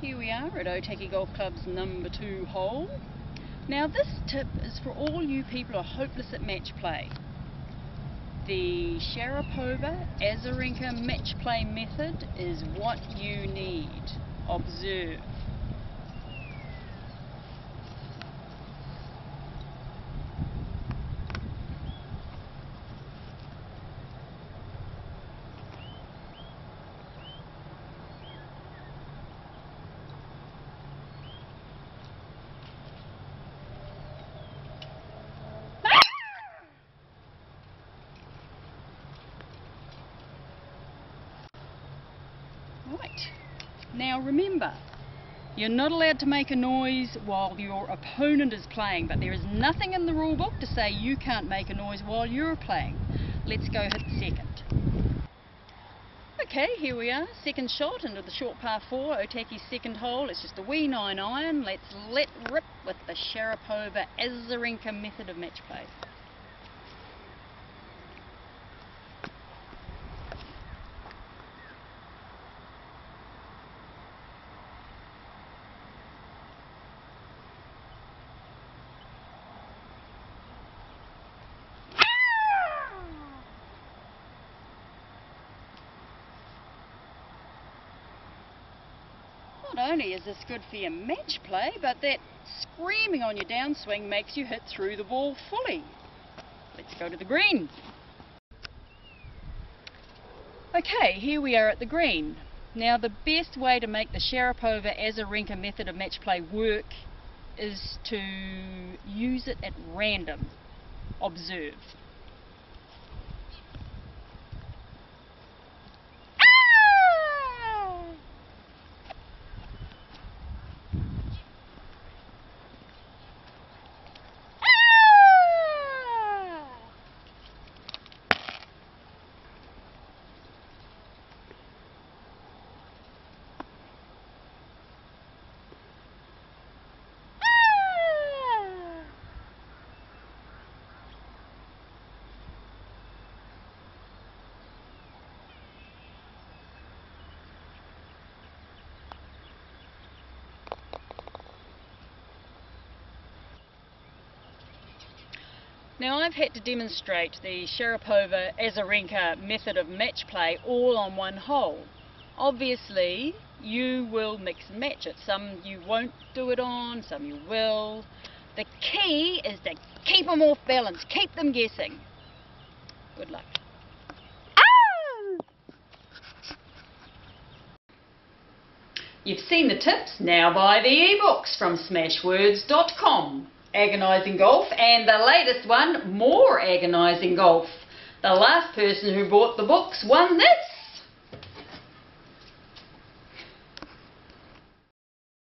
Here we are at Otaki Golf Club's number two hole. Now this tip is for all you people who are hopeless at match play. The Sharapova Azarenka match play method is what you need. Observe. Right. Now remember, you're not allowed to make a noise while your opponent is playing, but there is nothing in the rule book to say you can't make a noise while you're playing. Let's go hit second. Okay, here we are, second shot into the short par 4, Otaki's second hole. It's just a wee 9 iron. Let's let rip with the Sharapova Azarenka method of match play. Not only is this good for your match play, but that screaming on your downswing makes you hit through the ball fully. Let's go to the green. Okay, here we are at the green. Now the best way to make the Sharapova as a Azarenka method of match play work is to use it at random. Observe. Now I've had to demonstrate the Sharapova Azarenka method of match play all on one hole. Obviously you will mix and match it. Some you won't do it on, some you will. The key is to keep them off balance, keep them guessing. Good luck. You've seen the tips, now buy the ebooks from smashwords.com. Agonising Golf, and the latest one, More Agonising Golf. The last person who bought the books won this.